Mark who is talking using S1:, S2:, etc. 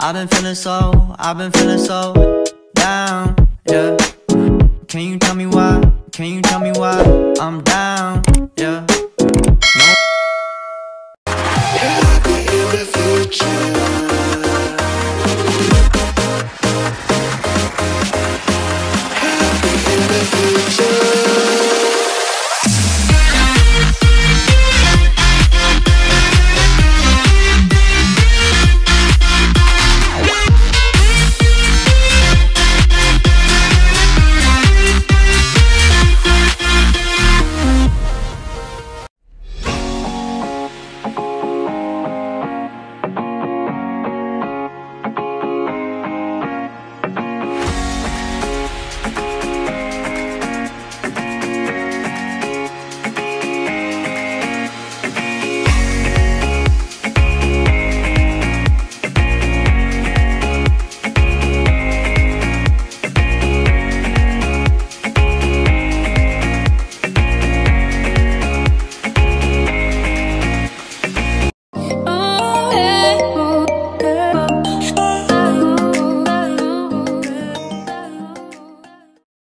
S1: I've been feeling so, I've been feeling so down, yeah. Can you tell me why? Can you tell me why I'm down, yeah? No. I the future. The future.